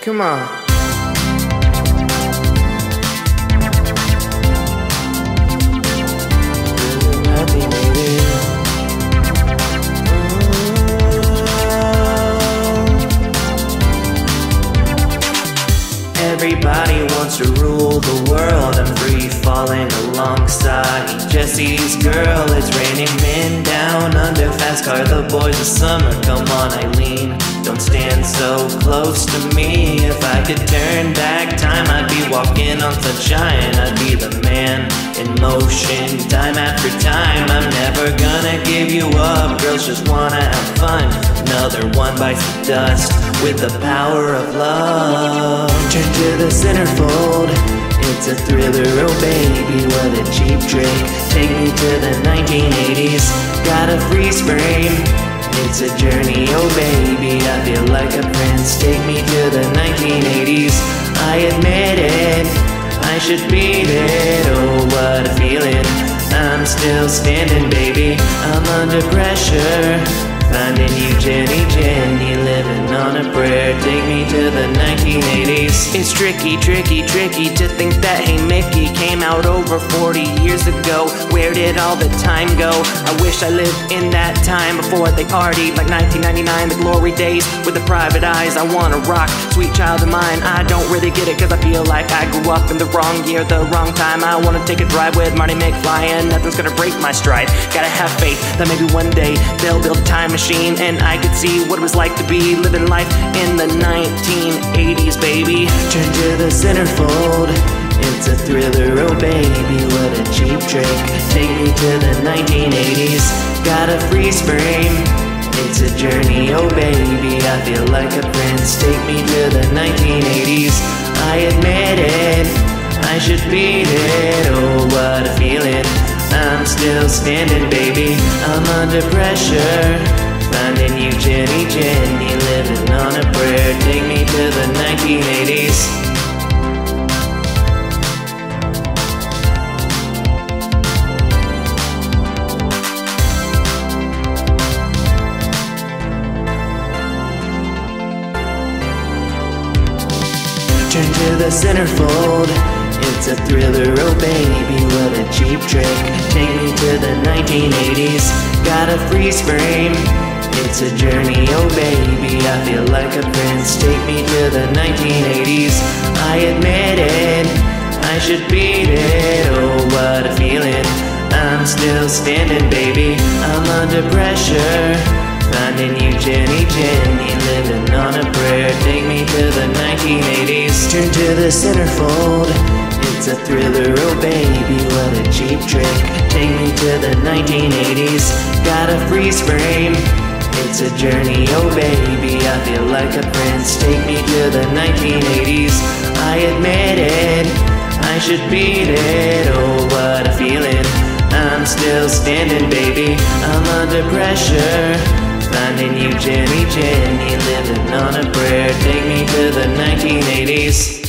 Come on. Everybody wants to rule the world. I'm free falling alongside Jessie's girl. It's raining men down under fast car. The boys of summer. Come on, Eileen. Don't stand so close to me. If I could turn back time, I'd be walking on sunshine. I'd be the man in motion, time after time. I'm never gonna give you up. Girls just wanna have fun. Another one bites the dust with the power of love. Turn to the centerfold. It's a thriller, oh baby, what a cheap trick. Take me to the 1980s, got a freeze frame. It's a journey, oh baby, I feel like a prince. Take me to the 1980s, I admit it. I should beat it, oh what a feeling. I'm still standing, baby, I'm under pressure. Finding you, Jenny, Jenny, living on a prayer. Take me to the 1980s. It's tricky, tricky, tricky to think that Hey Mickey came out over 40 years ago. Where did all the time go? I wish I lived in that time before they partied like 1999, the glory days with the private eyes. I wanna rock, sweet child of mine. I don't really get it cause I feel like I grew up in the wrong year, the wrong time. I wanna take a drive with Marty McFly and nothing's gonna break my stride. Gotta have faith that maybe one day they'll build a time machine and I could see what it was like to be living life in the 1980s, baby. Turn to the centerfold. It's a thriller, oh baby, what a cheap trick. Take me to the 1980s, got a freeze frame. It's a journey, oh baby, I feel like a prince. Take me to the 1980s, I admit it. I should beat it, oh what a feeling. I'm still standing, baby, I'm under pressure. Finding you, Jenny, Jenny, living on a prayer. Take me to the 1980s. To the centerfold. It's a thriller, oh baby, what a cheap trick. Take me to the 1980s, got a freeze frame. It's a journey, oh baby, I feel like a prince. Take me to the 1980s, I admit it. I should beat it, oh what a feeling. I'm still standing, baby, I'm under pressure. Finding you, Jenny, Jenny, living on turn to the centerfold. It's a thriller, oh baby, what a cheap trick. Take me to the 1980s, got a freeze frame. It's a journey, oh baby, I feel like a prince. Take me to the 1980s, I admit it. I should beat it, oh what a feeling. I'm still standing, baby, I'm under pressure. Finding you, Jenny, living on a prayer. Take me to the 1980s.